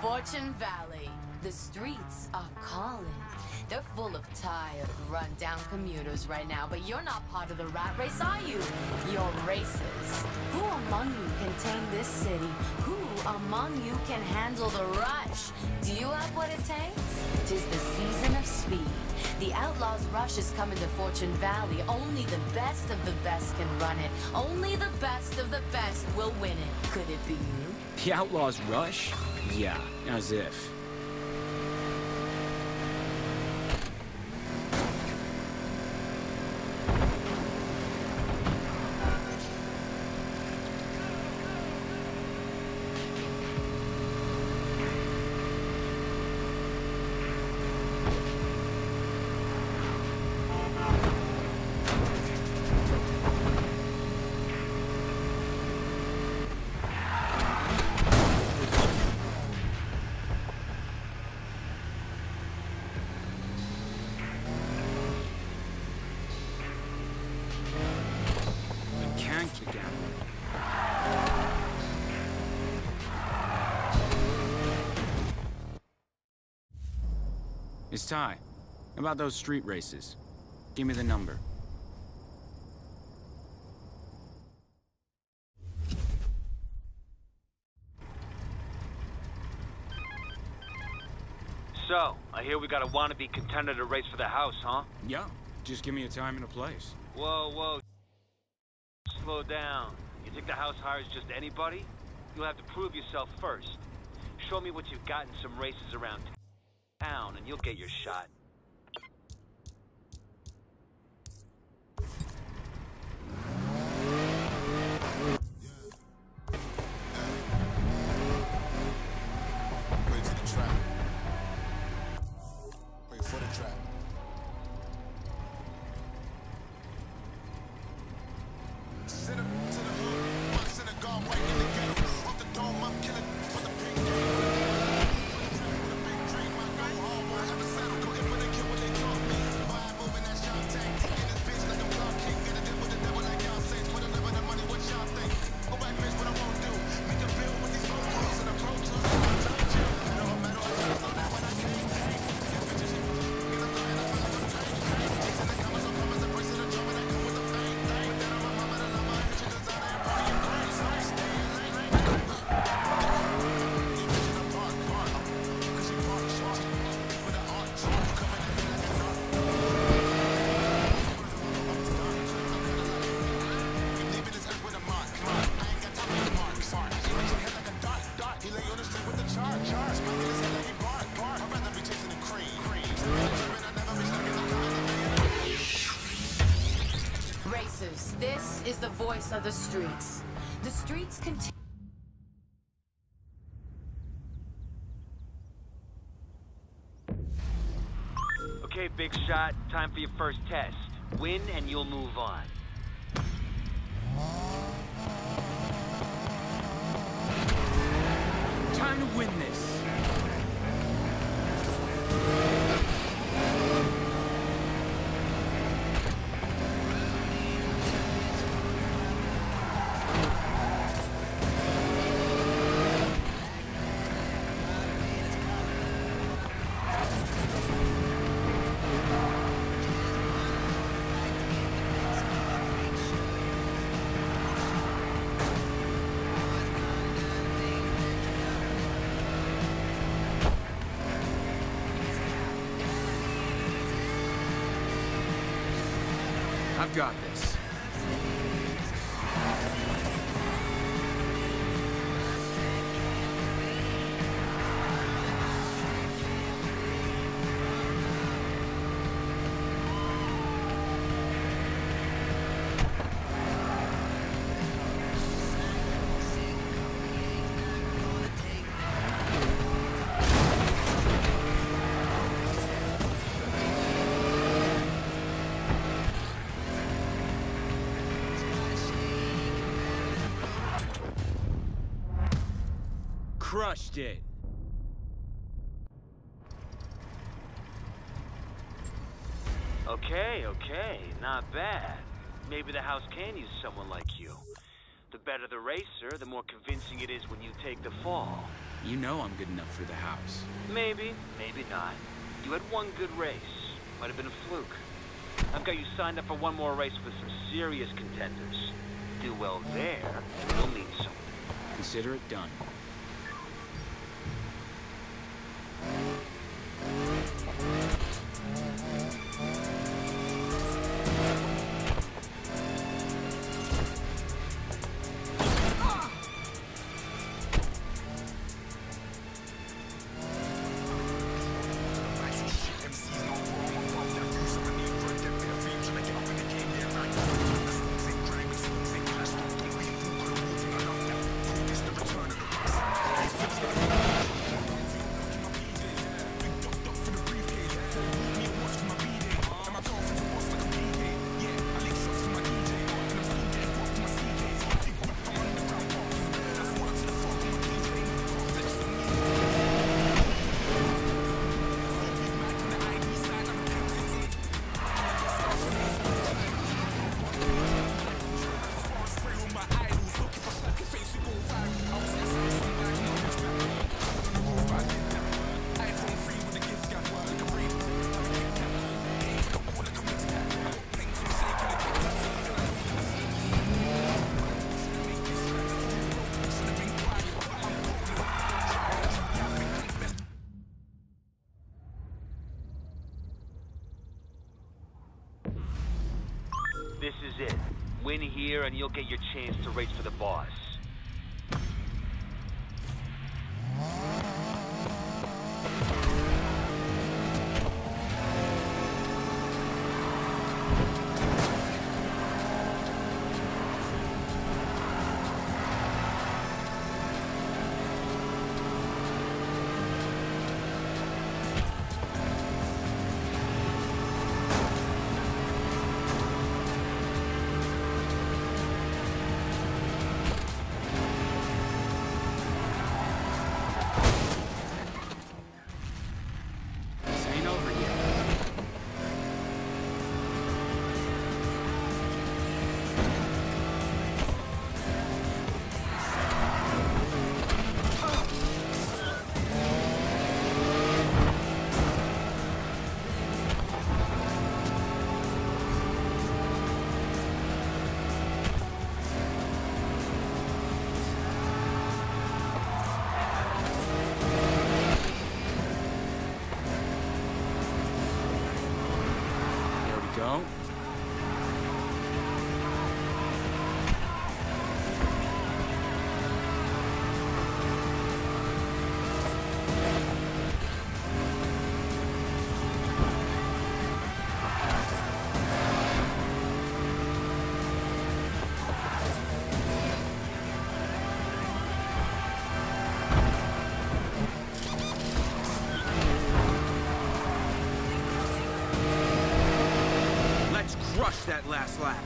Fortune Valley. The streets are calling. They're full of tired, run-down commuters right now, but you're not part of the rat race, are you? You're racers. Who among you can tame this city? Who among you can handle the rush? Do you have what it takes? Tis the season of speed. The Outlaws Rush is coming to Fortune Valley. Only the best of the best can run it. Only the best of the best will win it. Could it be you? The Outlaws Rush? Yeah, as if. Ty. About those street races. Give me the number. So, I hear we got a wannabe contender to race for the house, huh? Yeah, just give me a time and a place. Whoa, whoa. Slow down. You think the house hires just anybody? You'll have to prove yourself first. Show me what you've got in some races around town, and you'll get your shot. Of the streets. The streets continue. Okay, big shot. Time for your first test. Win, and you'll move on. I've got this. Crushed it. Okay, okay, not bad. Maybe the house can use someone like you. The better the racer, the more convincing it is when you take the fall. You know I'm good enough for the house. Maybe, maybe not. You had one good race. Might have been a fluke. I've got you signed up for one more race with some serious contenders. Do well there, and you'll meet someone. Consider it done. Thank you. That last lap.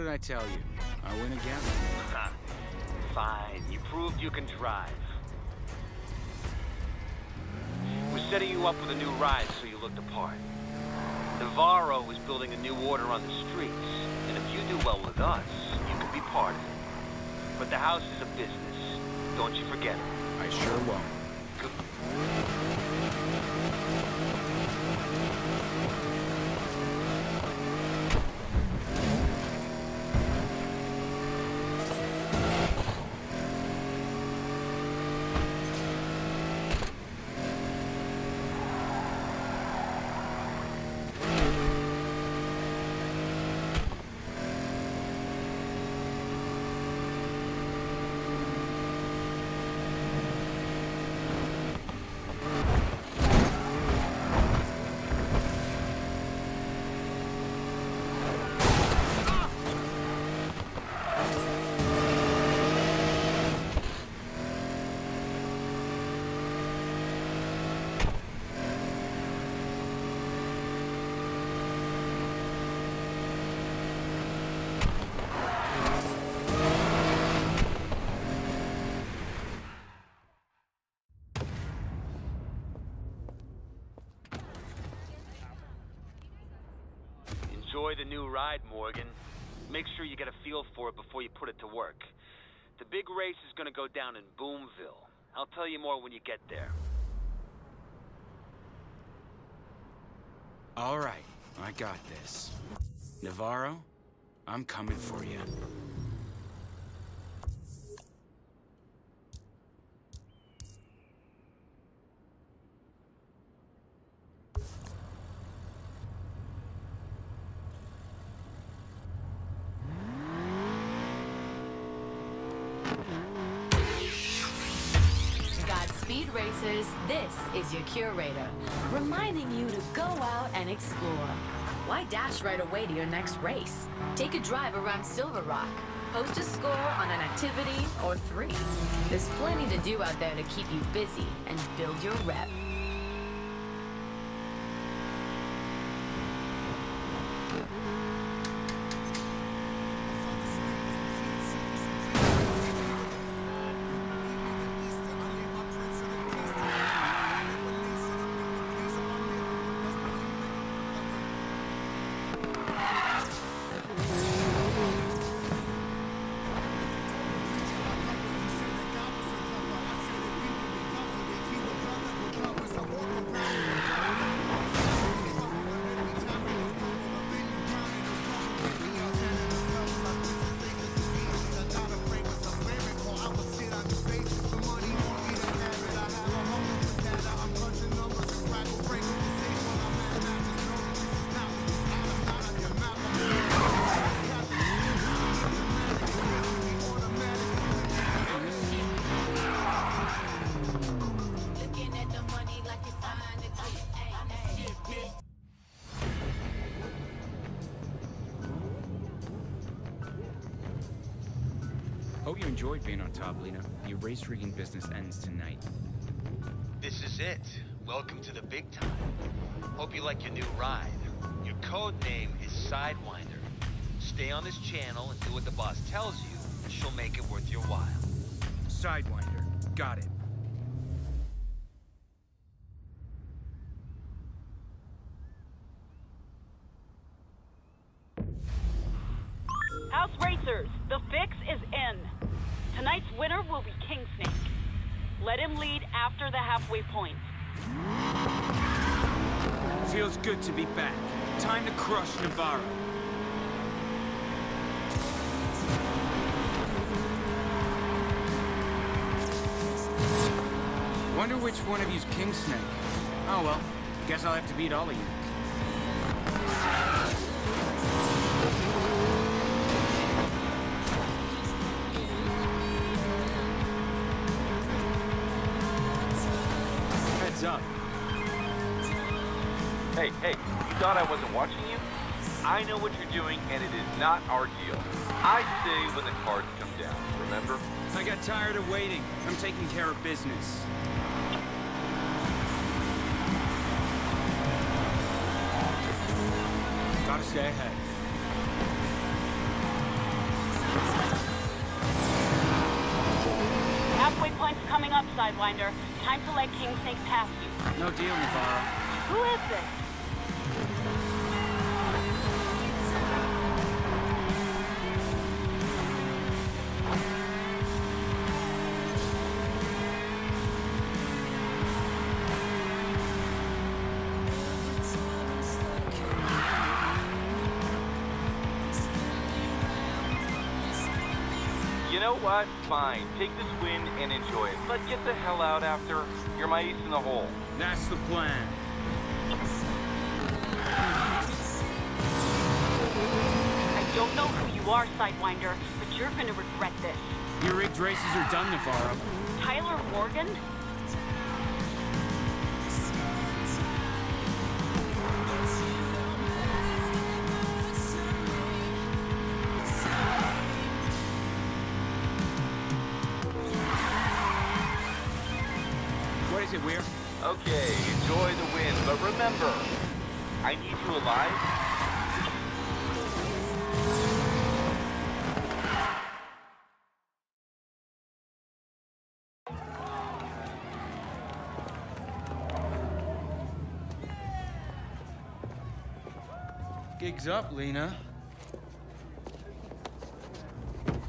Did I tell you? I win again? Fine, you proved you can drive. We're setting you up with a new ride so you look the part. Navarro is building a new order on the streets, and if you do well with us, you can be part of it. But the house is a business. Don't you forget it. I sure won't. Good. Enjoy the new ride, Morgan. Make sure you get a feel for it before you put it to work. The big race is gonna go down in Boomville. I'll tell you more when you get there. All right, I got this. Navarro, I'm coming for you. Godspeed racers, this is your curator, reminding you to go out and explore. Why dash right away to your next race? Take a drive around Silver Rock. Post a score on an activity or three. There's plenty to do out there to keep you busy and build your rep. Hope you enjoyed being on top, Lina. Your race rigging business ends tonight. This is it. Welcome to the big time. Hope you like your new ride. Your code name is Sidewinder. Stay on this channel and do what the boss tells you, and she'll make it worth your while. Sidewinder. Got it. House Racers, the fix is in. Tonight's winner will be King Snake. Let him lead after the halfway point. Feels good to be back. Time to crush Navarro. Wonder which one of you's King Snake. Oh well, guess I'll have to beat all of you. Thought I wasn't watching you? I know what you're doing, and it is not our deal. I say when the cards come down, remember? I got tired of waiting. I'm taking care of business. Gotta stay ahead. Halfway point's coming up, Sidewinder. Time to let King Snake pass you. No deal, Navarro. Who is this? What? Fine. Take this win and enjoy it. But get the hell out after. You're my ace in the hole. That's the plan. I don't know who you are, Sidewinder, but you're gonna regret this. Your rigged races are done, Navarro. Tyler Morgan? Gigs up, Lina.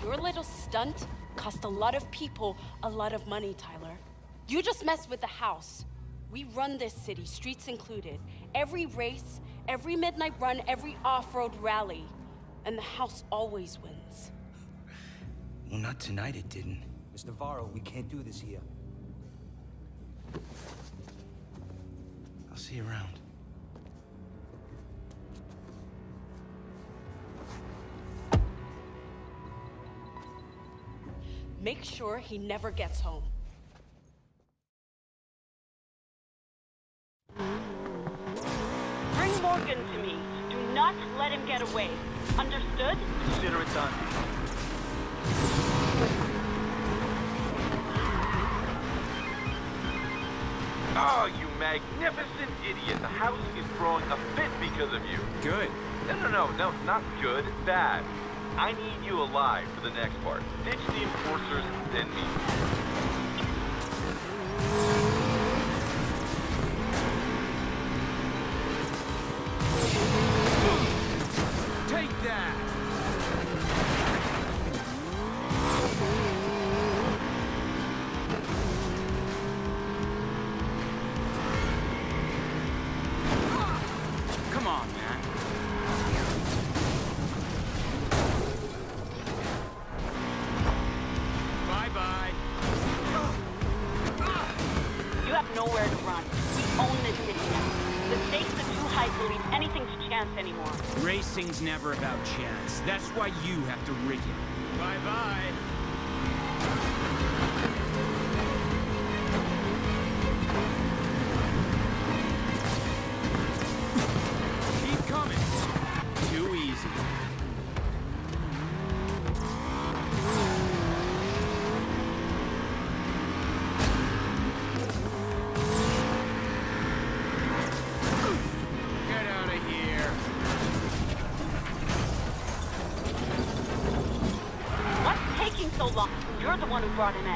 Your little stunt cost a lot of people a lot of money, Tyler. You just messed with the house. We run this city, streets included. Every race, every midnight run, every off-road rally. And the house always wins. Well, not tonight it didn't. Mr. Navarro, we can't do this here. I'll see you around. Make sure he never gets home. Bring Morgan to me. Do not let him get away. Understood? Consider it done. Oh, you magnificent idiot. The house is throwing a fit because of you. Good. No, no, no, no, not good, bad. I need you alive for the next part. Ditch the enforcers, then me. Brought in.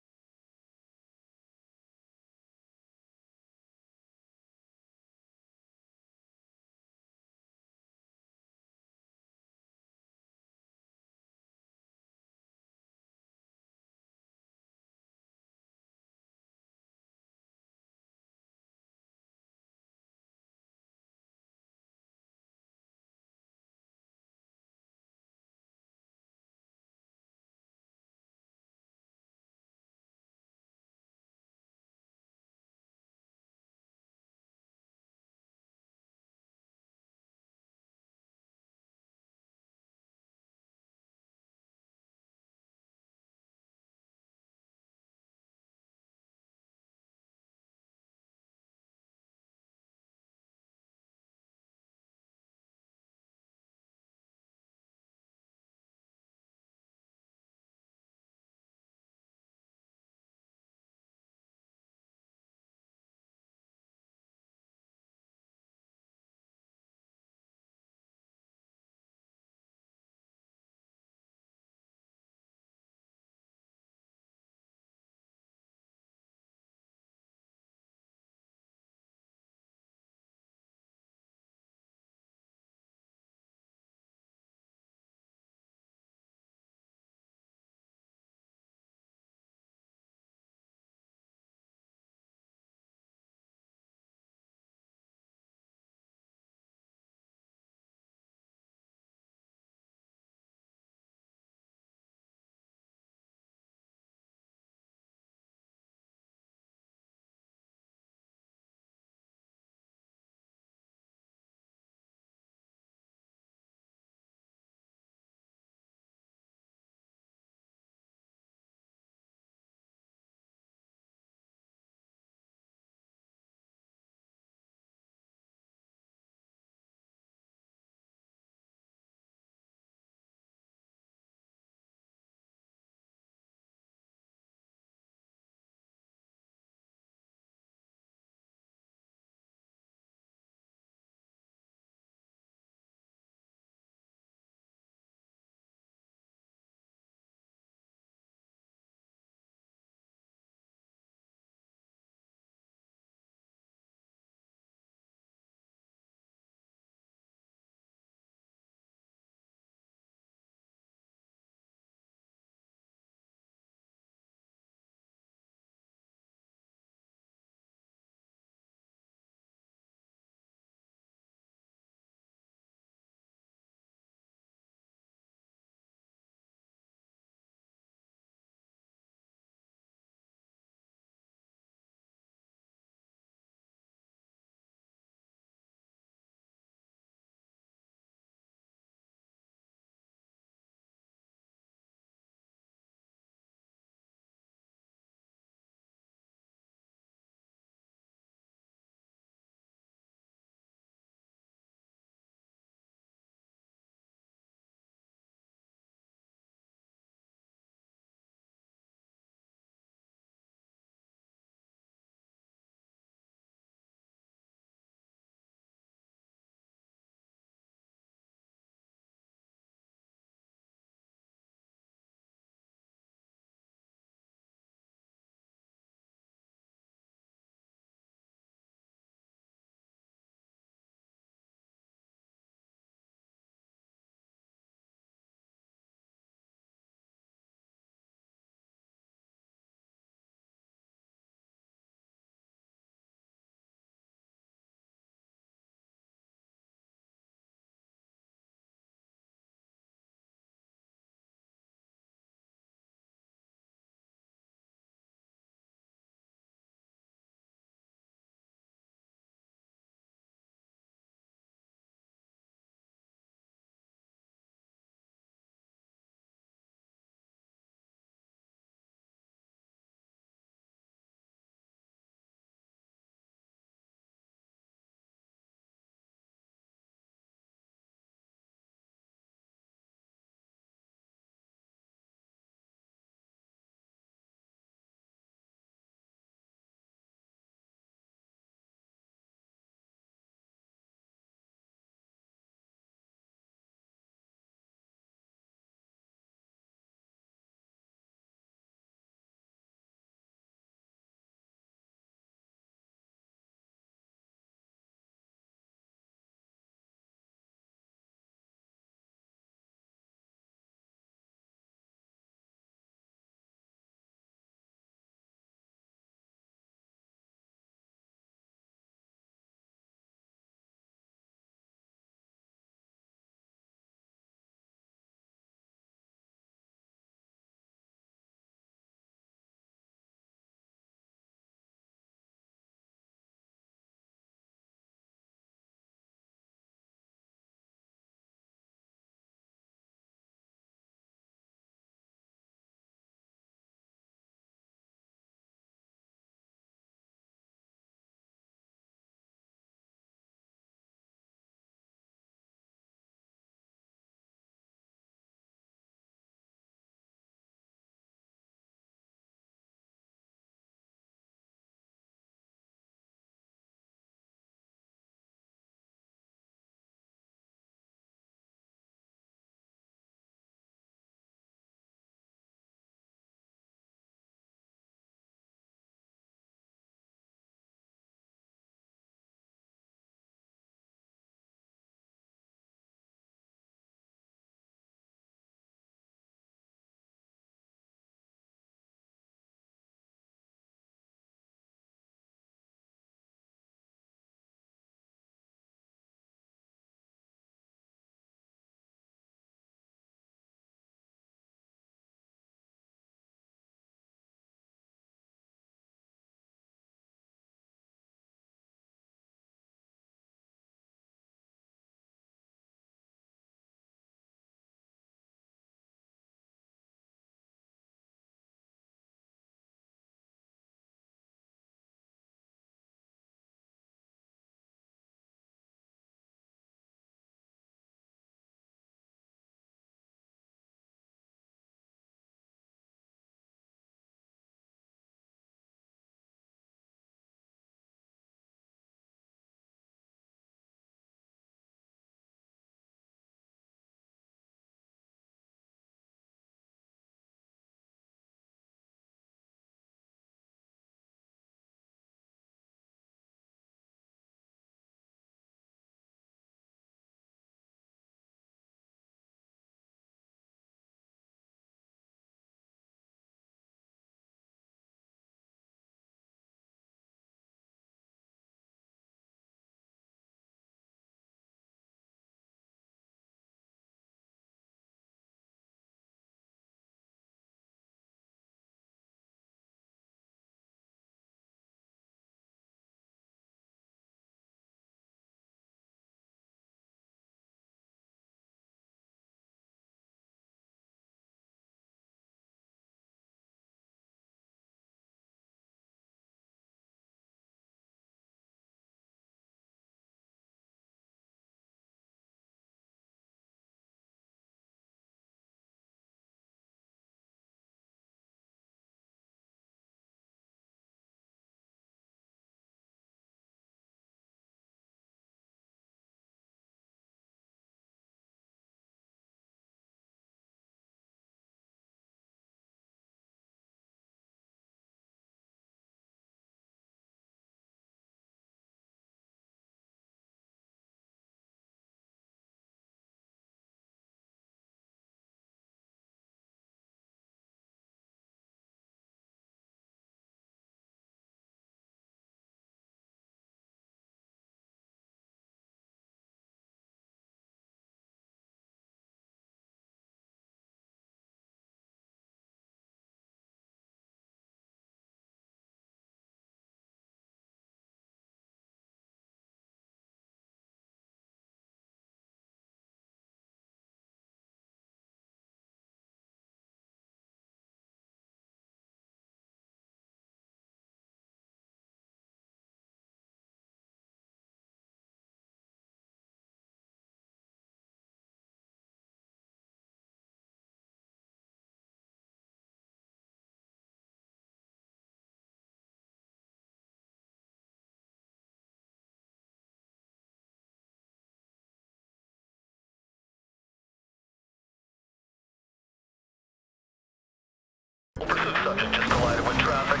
Subject just collided with traffic.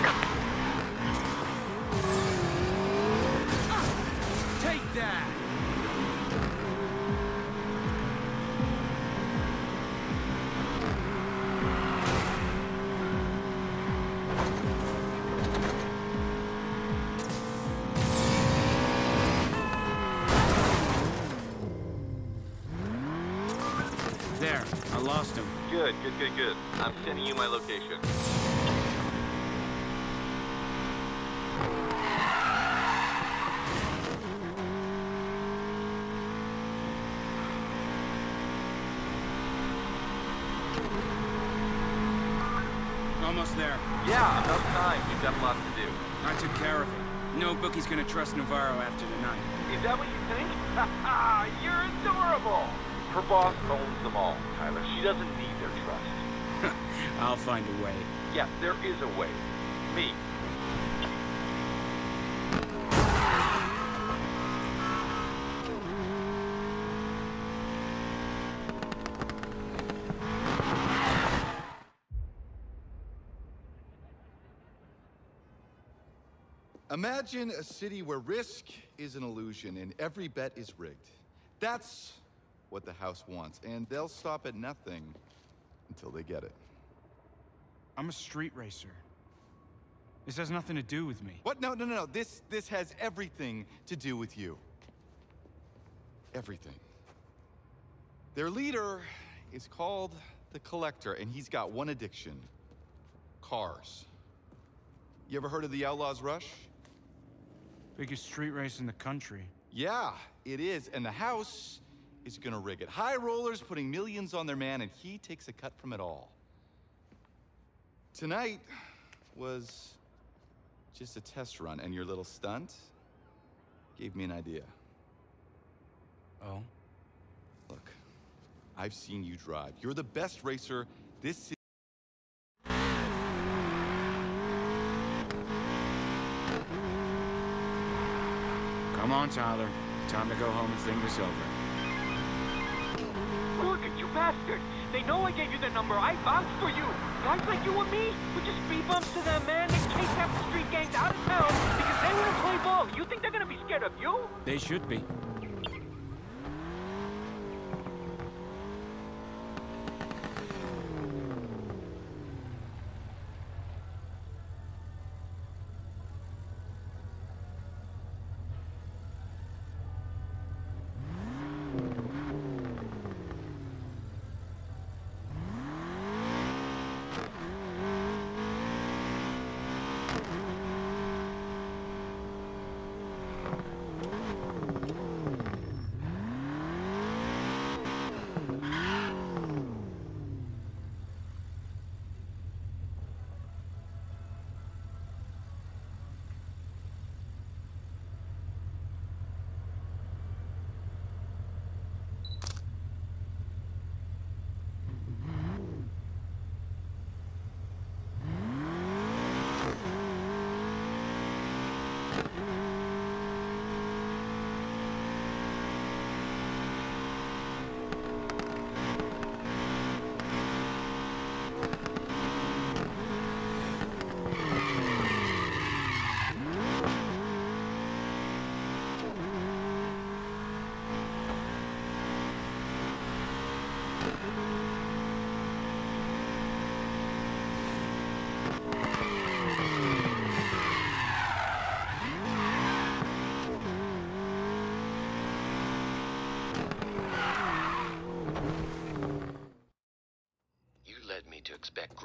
Take that! There, I lost him. Good, good, good, good. I'm sending you my location. Almost there. Yeah, enough time. We've got lots to do. I took care of it. No bookie's gonna trust Navarro after tonight. Is that what you think? Ha ha You're adorable! Her boss owns them all, Tyler. She doesn't need their trust. I'll find a way. Yeah, there is a way. Me. Imagine a city where risk is an illusion and every bet is rigged. That's what the House wants, and they'll stop at nothing until they get it. I'm a street racer. This has nothing to do with me. What? No, no, no, no. This, this has everything to do with you. Everything. Their leader is called the Collector, and he's got one addiction. Cars. You ever heard of the Outlaws Rush? Biggest street race in the country. Yeah, it is, and the House is gonna rig it. High rollers putting millions on their man, and he takes a cut from it all. Tonight was just a test run, and your little stunt gave me an idea. Oh? Look, I've seen you drive. You're the best racer this city. Come on, Tyler. Time to go home and think this over. Look at you bastards! They know I gave you the number. I vouched for you. Guys like you and me, we just speed bumps to them, man. They chase the street gangs out of town because they want to play ball. You think they're gonna be scared of you? They should be.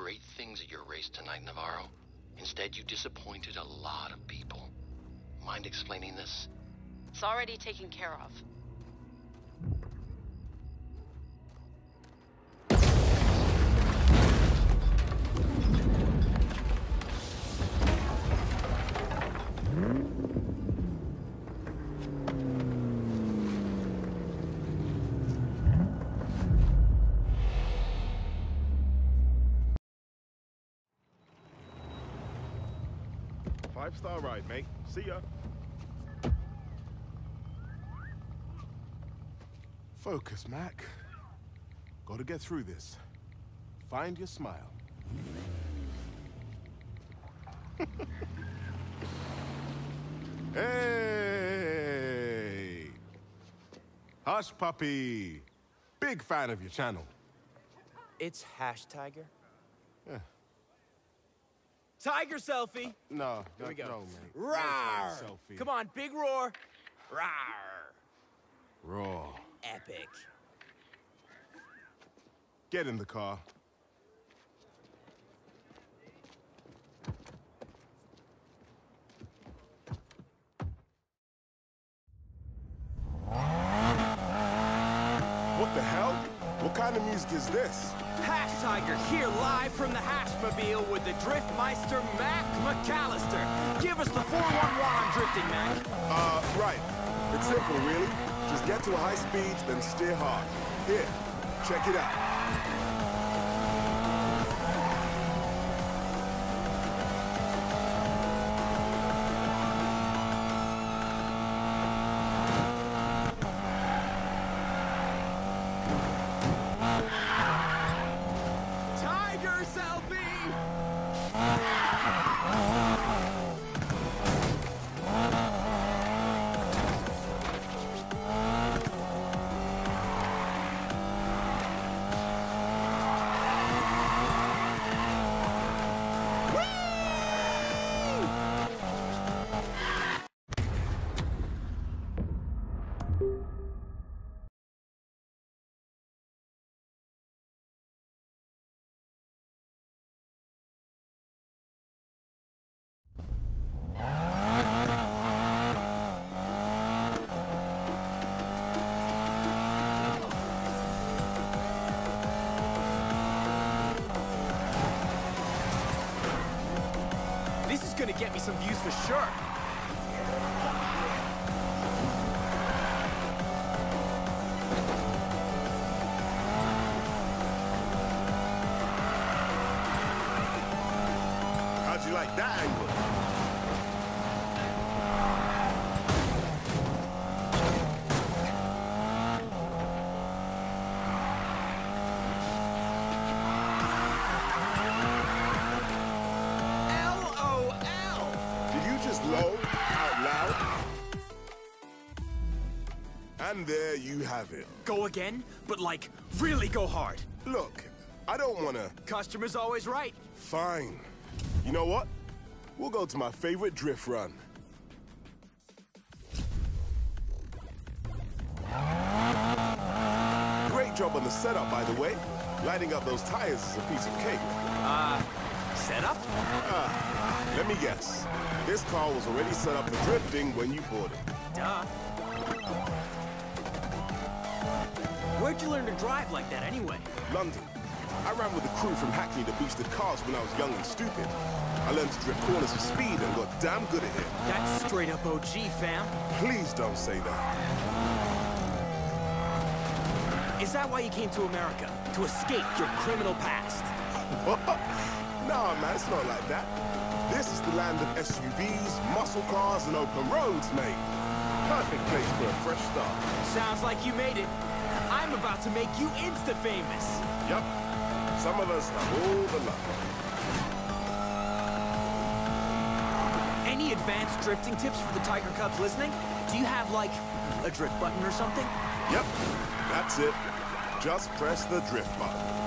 Great things at your race tonight, Navarro. Instead, you disappointed a lot of people. Mind explaining this? It's already taken care of. Five-star ride, mate. See ya. Focus, Mac. Gotta get through this. Find your smile. hey! Hush Puppy! Big fan of your channel. It's Hash Tiger. Yeah. Tiger selfie. No, Here no, we go. no, mate. Roar! Selfie. Come on, big roar. Roar! Raw. Epic. Get in the car. What the hell? What kind of music is this? Hash Tiger here live from the Hashmobile with the Driftmeister Mac McAllister. Give us the 411 on drifting, Mac. Uh, right. It's simple, really. Just get to a high speed, then steer hard. Here, check it out. Me some views for sure. There you have it. Go again, but like, really go hard. Look, I don't wanna... Customer's always right. Fine. You know what? We'll go to my favorite drift run. Great job on the setup, by the way. Lighting up those tires is a piece of cake. Uh, setup? Ah, let me guess. This car was already set up for drifting when you bought it. Duh. Where'd you learn to drive like that anyway? London. I ran with a crew from Hackney that boosted cars when I was young and stupid. I learned to drift corners with speed and got damn good at it. That's straight up OG, fam. Please don't say that. Is that why you came to America? To escape your criminal past? nah, man, it's not like that. This is the land of SUVs, muscle cars, and open roads, mate. Perfect place for a fresh start. Sounds like you made it. About to make you insta-famous. Yup. Some of us have all the luck. Any advanced drifting tips for the Tiger Cubs listening? Do you have, like, a drift button or something? Yep, that's it. Just press the drift button.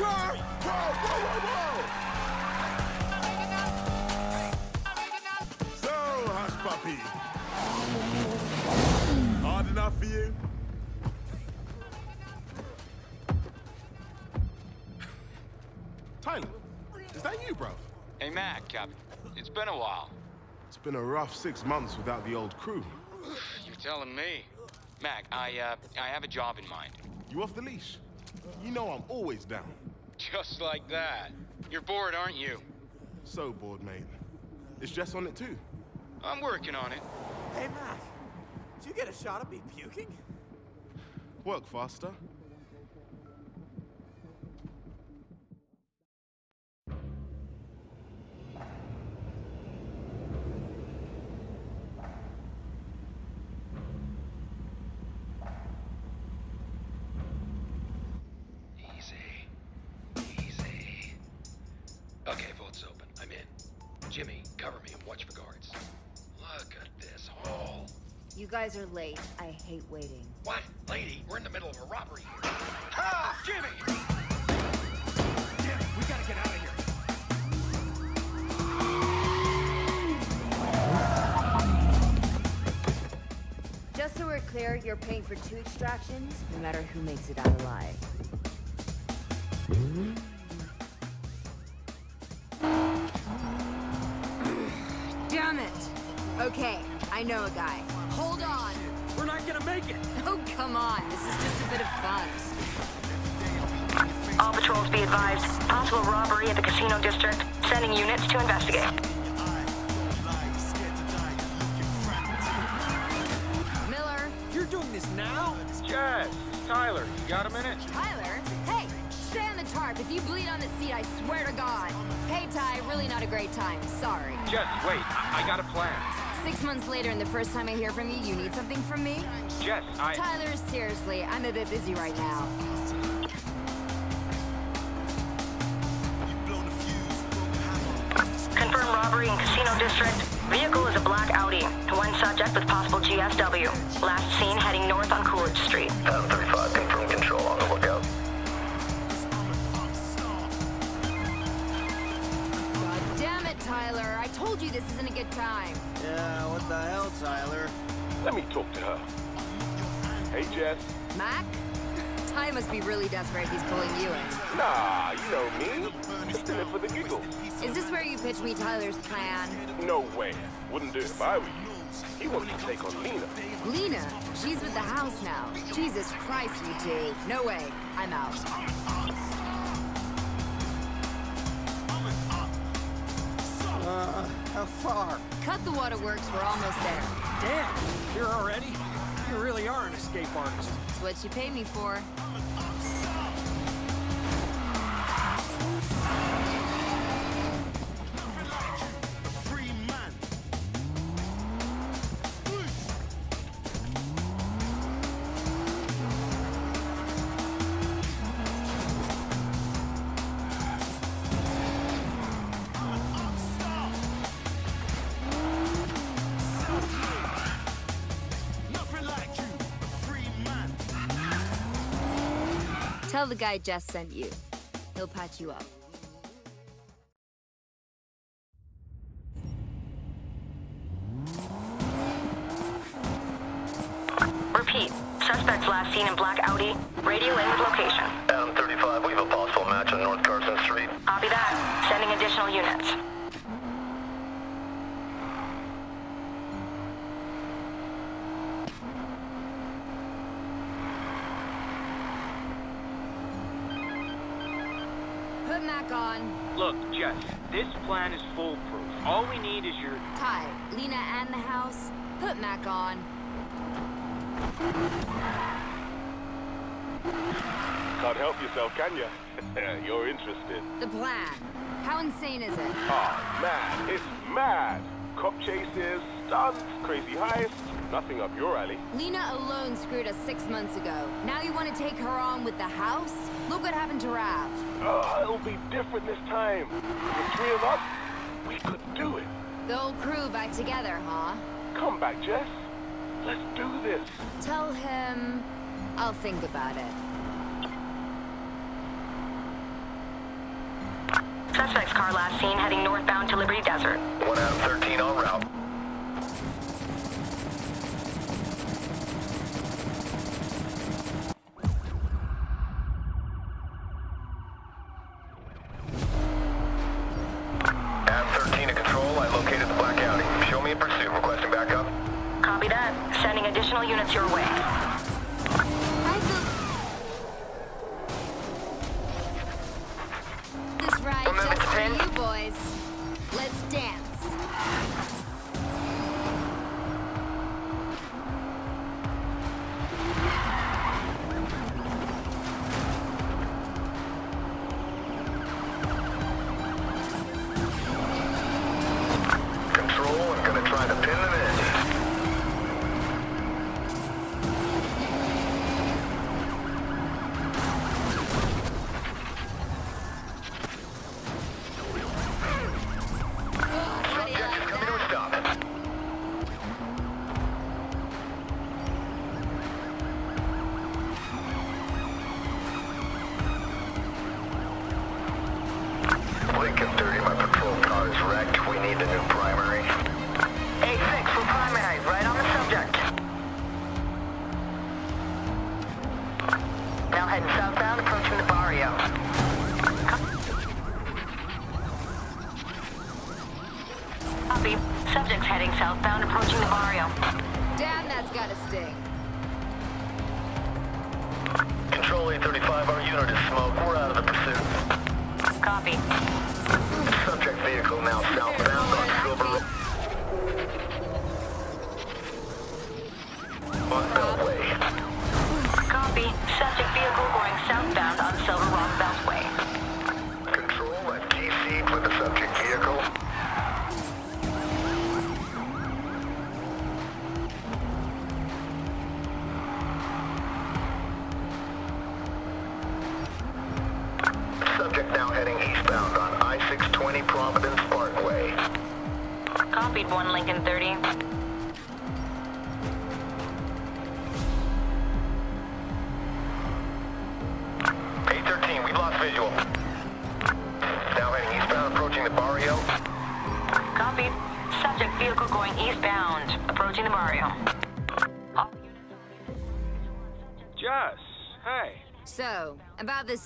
car. Stop the car! Whoa, whoa, whoa, whoa! So, hush puppy. Hard enough for you? Tyler, is that you, bro? Hey, Mac, Captain. It's been a while. It's been a rough six months without the old crew. You're telling me. Mac, I, uh, I have a job in mind. You off the leash? You know I'm always down. Just like that. You're bored, aren't you? So bored, mate. Is Jess on it too? I'm working on it. Hey, Mac. Did you get a shot of me puking? Work faster. Cover me and watch for guards. Look at this hall. You guys are late. I hate waiting. What? Lady, we're in the middle of a robbery here. Ah, Jimmy! Jimmy, we gotta get out of here. Just so we're clear, you're paying for two extractions, no matter who makes it out alive. I know a guy. Hold on! We're not gonna make it. Oh, come on. This is just a bit of fun. All patrols be advised. Possible robbery at the casino district. Sending units to investigate. Miller? You're doing this now? Jess, Tyler, you got a minute? Tyler? Hey, stay on the tarp. If you bleed on the seat, I swear to God. Hey, Ty, really not a great time. Sorry. Jess, wait, I, I got a plan. Six months later, and the first time I hear from you, you need something from me? Jess, I... Tyler, seriously, I'm a bit busy right now. Confirm robbery in casino district. Vehicle is a black Audi. One subject with possible GSW. Last seen heading north on Coolidge Street. The hell, Tyler? Let me talk to her. Hey, Jess. Mac? Ty must be really desperate he's pulling you in. Nah, you know me. Just in it for the giggles. Is this where you pitch me Tyler's plan? No way. Wouldn't do it if I were you. He wants to take on Lina. Lina, she's with the house now. Jesus Christ, you two. No way. I'm out. How far? Cut the waterworks. We're almost there. Damn, you're already? You really are an escape artist. It's what you pay me for. The guy Jess sent you. He'll patch you up. Plan. How insane is it? Oh, man, it's mad. Cop chases, stunts, crazy heists. Nothing up your alley. Lina alone screwed us six months ago. Now you want to take her on with the house? Look what happened to Rav. Oh, ah, it'll be different this time. The three of us, we could do it. The whole crew back together, huh? Come back, Jess. Let's do this. Tell him I'll think about it. Car last seen heading northbound to Liberty Desert. 1 out of 13 en route. Heading southbound, approaching the barrio. Copy. Subject's heading southbound, approaching the barrio. Damn, that's gotta sting. Control 835, our unit is smoke. We're out of the pursuit. Copy.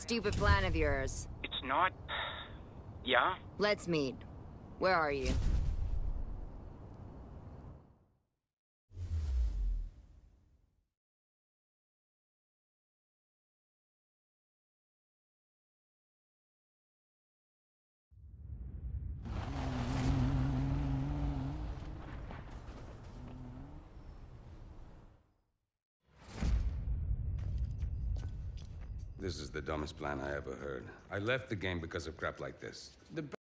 Stupid plan of yours. It's not. Yeah? Let's meet. Where are you? Dumbest plan I ever heard. I left the game because of crap like this. The